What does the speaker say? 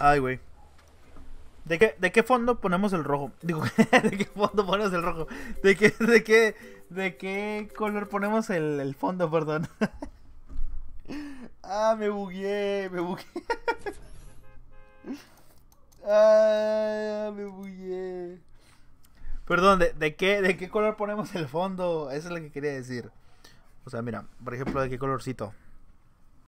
Ay, güey. ¿De qué, ¿De qué fondo ponemos el rojo? Digo, ¿de qué fondo ponemos el rojo? ¿De qué, de qué, de qué color ponemos el, el fondo, perdón? ah, me bugué, me bugué. ah, me bugué. Perdón, ¿de, de, qué, ¿de qué color ponemos el fondo? Eso es lo que quería decir. O sea, mira, por ejemplo, ¿de qué colorcito?